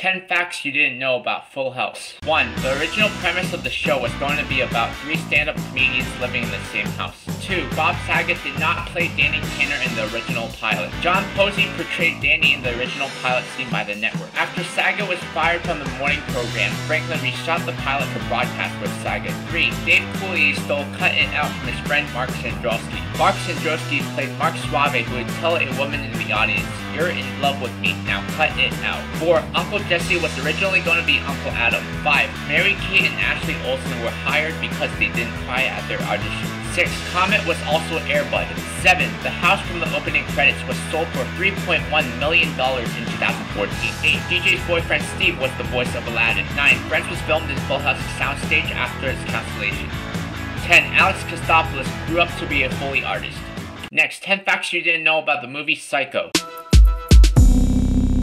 10 facts you didn't know about Full House. 1. The original premise of the show was going to be about three stand-up comedians living in the same house. 2. Bob Saget did not play Danny Tanner in the original pilot. John Posey portrayed Danny in the original pilot seen by the network. After Saget fired from the morning program, Franklin reshot the pilot for broadcast with Saget. 3. Dave Coulier stole Cut It Out from his friend Mark Cendrowski. Mark Cendrowski played Mark Suave who would tell a woman in the audience, you're in love with me, now cut it out. 4. Uncle Jesse was originally going to be Uncle Adam. 5. Mary Kate and Ashley Olsen were hired because they didn't cry at their audition. 6. Comet was also Airbud. 7. The house from the opening credits was sold for $3.1 million in 2014. 8. DJ's boyfriend Steve was the voice of Aladdin. 9. Friends was filmed in Full House's soundstage after its cancellation. 10. Alex Katsopolis grew up to be a Foley artist. Next, 10 facts you didn't know about the movie Psycho.